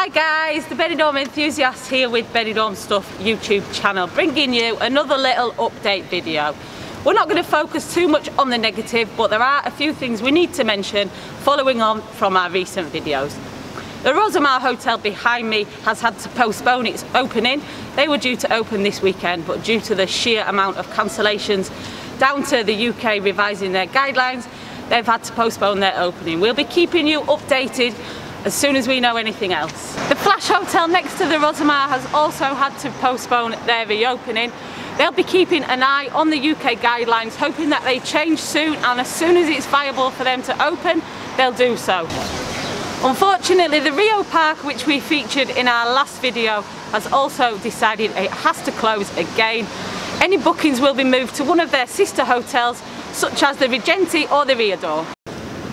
Hi guys, the Benidorm enthusiast here with Benidorm Stuff YouTube channel, bringing you another little update video. We're not going to focus too much on the negative, but there are a few things we need to mention following on from our recent videos. The Rosamar Hotel behind me has had to postpone its opening. They were due to open this weekend, but due to the sheer amount of cancellations down to the UK revising their guidelines, they've had to postpone their opening. We'll be keeping you updated as soon as we know anything else. The Flash Hotel next to the Rosamar has also had to postpone their reopening. They'll be keeping an eye on the UK guidelines, hoping that they change soon and as soon as it's viable for them to open, they'll do so. Unfortunately, the Rio Park, which we featured in our last video, has also decided it has to close again. Any bookings will be moved to one of their sister hotels, such as the Regente or the Riudor.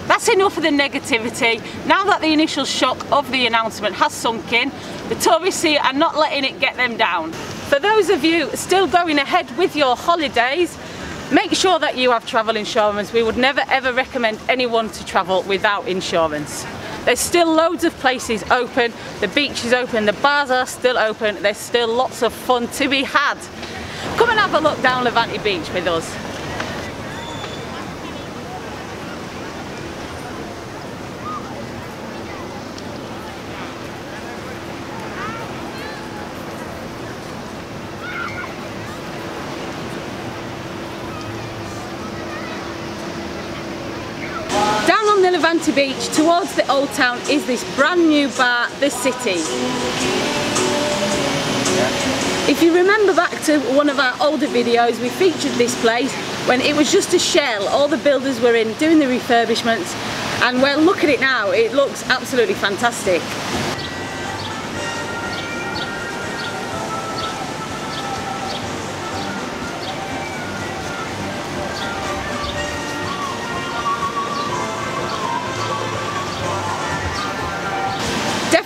That's enough of the negativity. Now that the initial shock of the announcement has sunk in, the tourists here are not letting it get them down. For those of you still going ahead with your holidays, make sure that you have travel insurance. We would never ever recommend anyone to travel without insurance. There's still loads of places open, the beach is open, the bars are still open, there's still lots of fun to be had. Come and have a look down Levante Beach with us. Down Levante beach towards the old town is this brand new bar, The City. If you remember back to one of our older videos, we featured this place when it was just a shell. All the builders were in doing the refurbishments and well look at it now, it looks absolutely fantastic.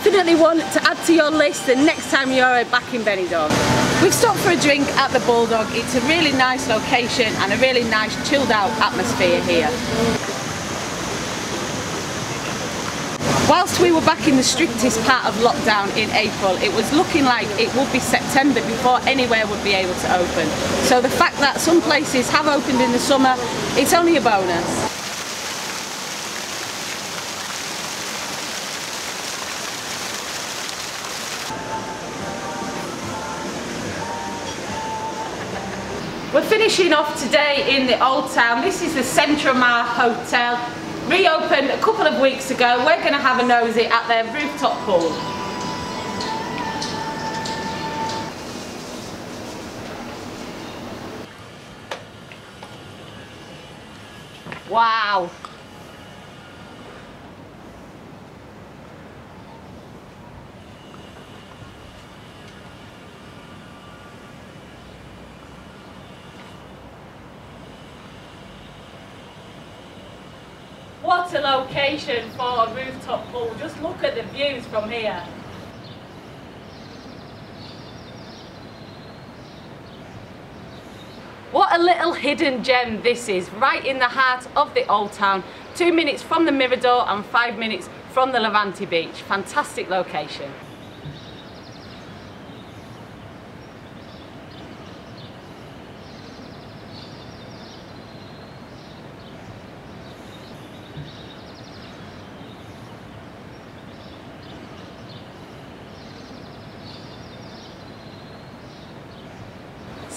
Definitely one to add to your list the next time you're back in Benidorm. We've stopped for a drink at the Bulldog. It's a really nice location and a really nice chilled out atmosphere here. Whilst we were back in the strictest part of lockdown in April, it was looking like it would be September before anywhere would be able to open. So the fact that some places have opened in the summer, it's only a bonus. We're finishing off today in the Old Town. This is the Centromar Hotel, reopened a couple of weeks ago. We're going to have a nosy at their rooftop pool. Wow. What a location for a rooftop pool. Just look at the views from here. What a little hidden gem this is, right in the heart of the Old Town. Two minutes from the Mirador and five minutes from the Levante Beach. Fantastic location.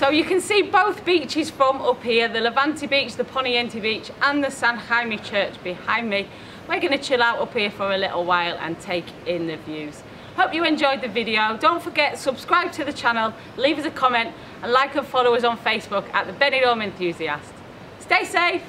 So you can see both beaches from up here, the Levante Beach, the Poniente Beach and the San Jaime Church behind me. We're going to chill out up here for a little while and take in the views. Hope you enjoyed the video. Don't forget, subscribe to the channel, leave us a comment and like and follow us on Facebook at The Benidorm Enthusiast. Stay safe.